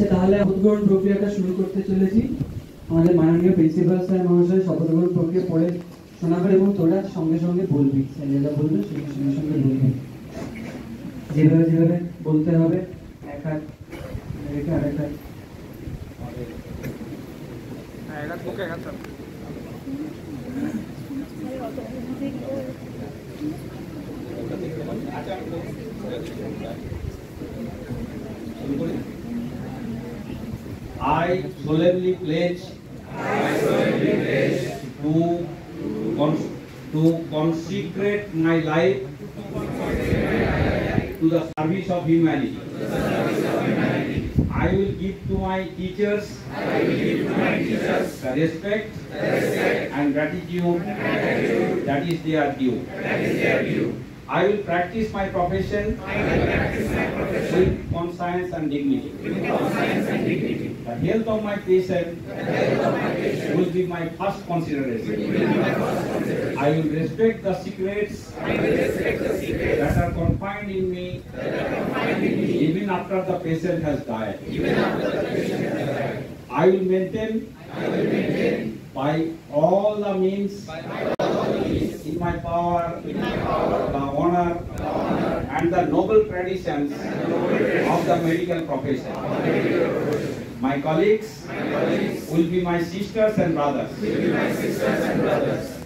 আচ্ছা তাহলে শপথ গ্রহণ প্রক্রিয়াটা শুরু করতে চলেছি। আমাদের মাননীয় প্রিন্সিপাল স্যার মহাশয় শপথ গ্রহণ প্রক্রিয়া পড়ে শোনাবেন এবং তোরা সঙ্গে সঙ্গে বলবি স্যার যেটা বলবে সেটা সঙ্গে সঙ্গে বলবি। যেভাবে যেভাবে বলতে হবে এক হাত রেখে আরেক হাত। I solemnly pledge to cons- to consecrate my life to the service of humanity. I will give to my teachers the respect and gratitude that is their due. I will practice my profession with conscience and dignity. With conscience and dignity. The health of my patient will be my first consideration. My first consideration. I will respect the secrets that are confined in me even after the patient has died. Even after the patient has died. I will maintain by all the means in my power, the honor, and the noble traditions of the medical profession. My colleagues will be my sisters and brothers.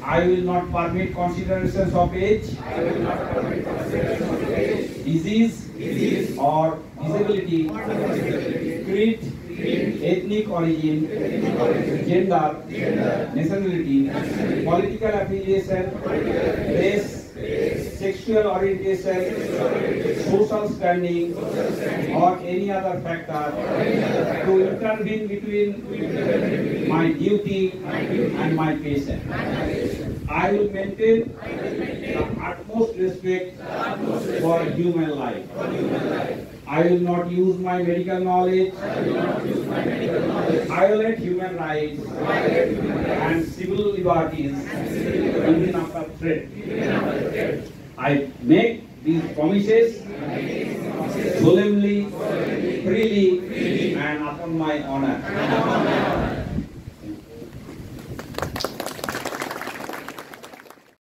I will not permit considerations of age, disease, or disability, creed, ethnic origin, gender, nationality, political affiliation, race, sexual orientation, social standing, or any other factor to intervene between my duty and my patient. I will maintain the utmost respect for human life. I will not use my medical knowledge, to violate human rights and civil liberties even after threat. I make these promises solemnly, freely, and upon my honor.